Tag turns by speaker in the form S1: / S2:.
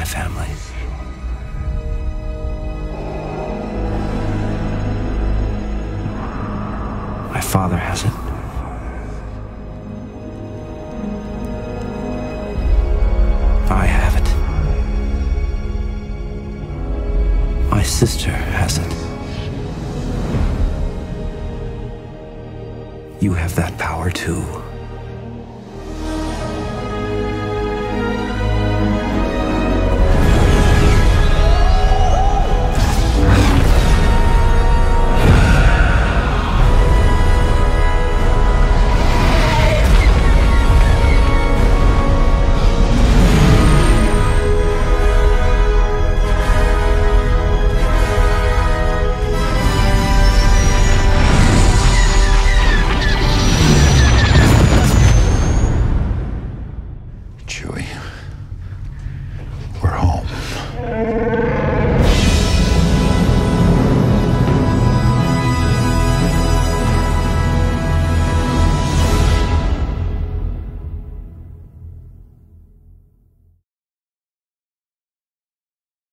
S1: family. My father has it. I have it. My sister has it. You have that power too. Yeah.